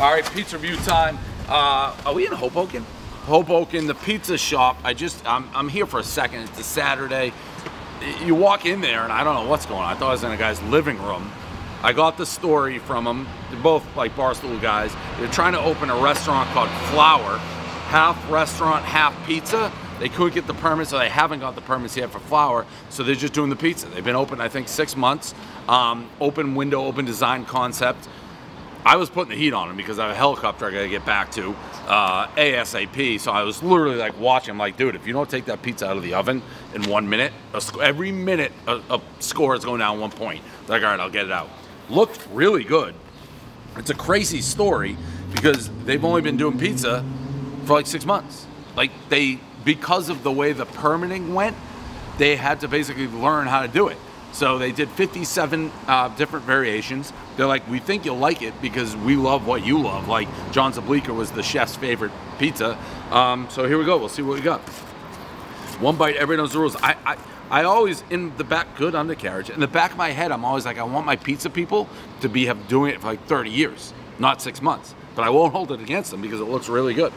All right, pizza review time. Uh, are we in Hoboken? Hoboken, the pizza shop. I just, I'm, I'm here for a second. It's a Saturday. You walk in there, and I don't know what's going on. I thought I was in a guy's living room. I got the story from them. They're both like Barstool guys. They're trying to open a restaurant called Flower, half restaurant, half pizza. They couldn't get the permits, so they haven't got the permits yet for Flower. So they're just doing the pizza. They've been open, I think, six months. Um, open window, open design concept. I was putting the heat on him because I have a helicopter I gotta get back to uh, ASAP. So I was literally like watching. I'm like, dude, if you don't take that pizza out of the oven in one minute, every minute a, a, score is going down one point. Like, all right, I'll get it out. Looked really good. It's a crazy story because they've only been doing pizza for like six months. Like they, because of the way the permitting went, they had to basically learn how to do it. So they did 57 uh, different variations. They're like, we think you'll like it because we love what you love. Like John's of Bleecker was the chef's favorite pizza. Um, so here we go. We'll see what we got. One bite, everybody knows the rules. I, I, I always in the back, good undercarriage. In the back of my head, I'm always like, I want my pizza people to be have doing it for like 30 years, not six months. But I won't hold it against them because it looks really good.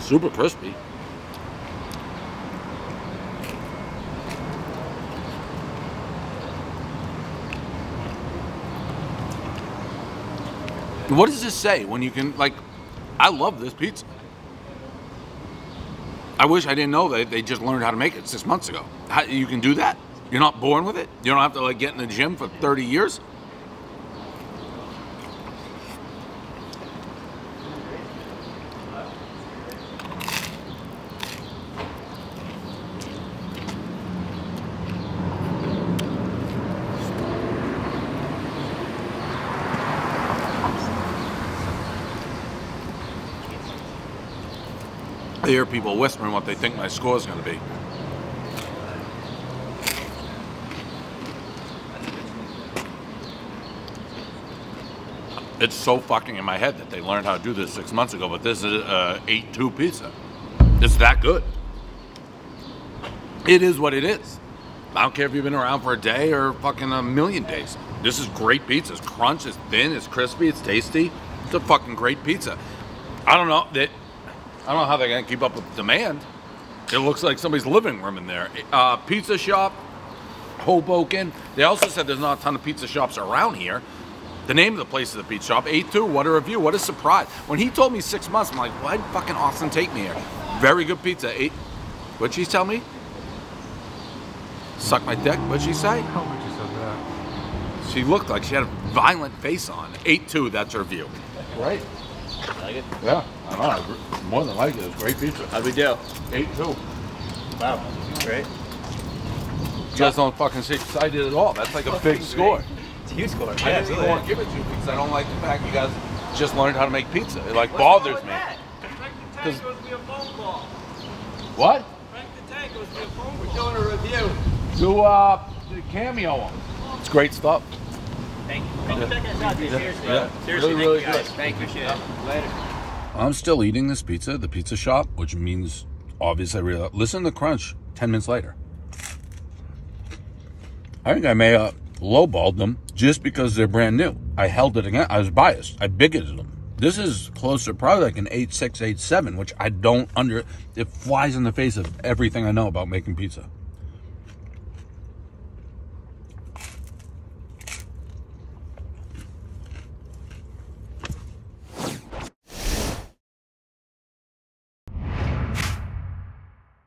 Super crispy. What does this say when you can, like, I love this pizza. I wish I didn't know that they just learned how to make it six months ago. How, you can do that? You're not born with it? You don't have to, like, get in the gym for 30 years? I hear people whispering what they think my score is going to be. It's so fucking in my head that they learned how to do this six months ago, but this is uh, 8-2 pizza. It's that good. It is what it is. I don't care if you've been around for a day or fucking a million days. This is great pizza. It's crunch, it's thin, it's crispy, it's tasty. It's a fucking great pizza. I don't know that I don't know how they're going to keep up with demand. It looks like somebody's living room in there. Uh, pizza shop, Hoboken. They also said there's not a ton of pizza shops around here. The name of the place is the pizza shop. 8-2, what a review, what a surprise. When he told me six months, I'm like, why'd fucking Austin take me here? Very good pizza. Eight, what'd she tell me? Suck my dick, what'd she say? How would you say that? She looked like she had a violent face on. 8-2, that's her view. Right. Like it? Yeah, I know. More than like it. It's great pizza. How'd we do? 8-2. Wow. Great. You guys don't fucking get excited at all. That's like a big score. It's a huge score. I didn't even want to give it to you because I don't like the fact you guys just learned how to make pizza. It like bothers me. Frank the Tank goes to be a phone call. What? Frank the Tank goes to be a phone call. We're doing a review. Do uh, cameo them. It's great stuff. Thank you. Thank you for checking us out. dude. Seriously. Yeah. Seriously, Really, thank really you guys. good. Thank you. Appreciate it. Later. I'm still eating this pizza at the pizza shop, which means obviously I really listen to the crunch 10 minutes later. I think I may have lowballed them just because they're brand new. I held it again. I was biased. I bigoted them. This is closer, probably like an 8687, which I don't under, it flies in the face of everything I know about making pizza.